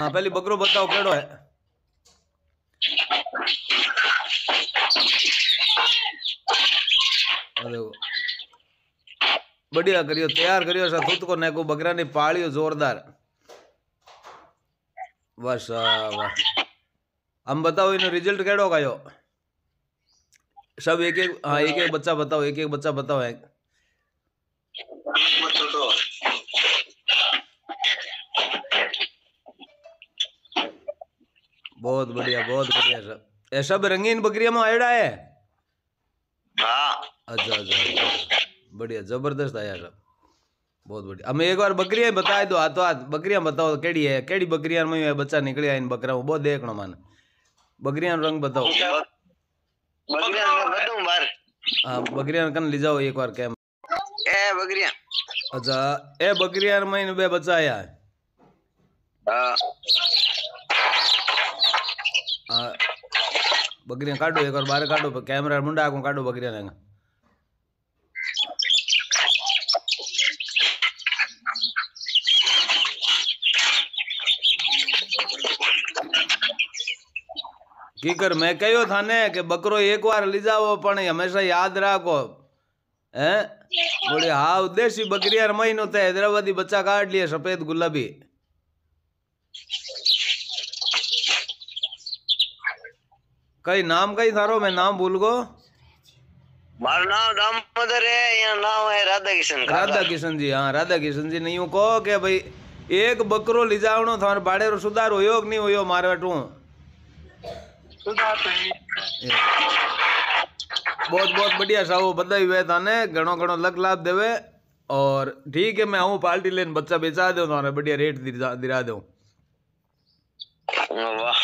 हाँ पहले बकरो बताओ केड़ो है આ देखो बढ़िया करियो तैयार करियो सा खुद को नेको बकरा ने पालियो जोरदार वाह शाह, वाह हम बताओ इनो रिज़ल्ट केड़ो गयो सब एक एक हाँ एक एक बच्चा बताओ एक एक बच्चा बताओ एक बहुत बढ़िया बहुत बढ़िया सब ये सब रंगीन बकरिया में आयड़ा है? हाँ। अच्छा अच्छा अच्छा। बढ़िया ज़बरदस्त आया सब बहुत बढ़िया। हमें एक बार बकरियाँ बताए दो हाथों हाथ। बकरियाँ बताओ केड़ी है? केड़ी बकरियाँ में बच्चा निकलिया इन बकरा बहुत देखनो माने। बकरियाँ रंग बताओ। हाँ बकरियाँ कन ले जाओ एक बार कैम। ए बकरिया। अच्छा ए बकरियाँ में बे बच्चा आया है। बकरियाँ काटो एक और बार काटो कैमरा मुंडा को काटो बकरियाँ लेंगे. कीकर, मैं कहो थाने के बकरो एक बार ले जाओ पण हमेशा याद राखो, हैं? बोले हाँ देसी बकरिया रमाई नो हैदराबादी बच्चा काट लिए, सफ़ेद गुलाबी. कई नाम कई थारो मैं नाम भूल गो। मारो नाम दामोदर है या नाम है राधा किशन का। राधा किशन जी हाँ राधा किशन जी नहीं को के भाई एक बकरो ले जावणो थार बाड़े रो सुधार होयो कि नहीं होयो मारे वटू सुधार तो बहुत बहुत बढ़िया साहब बधाई हुए थाने घणो घणो लग लाभ देवे और ठीक है मैं आऊ पार्टी लेन बच्चा बेचा दो थाने बढ़िया रेट दिरा दो वाह।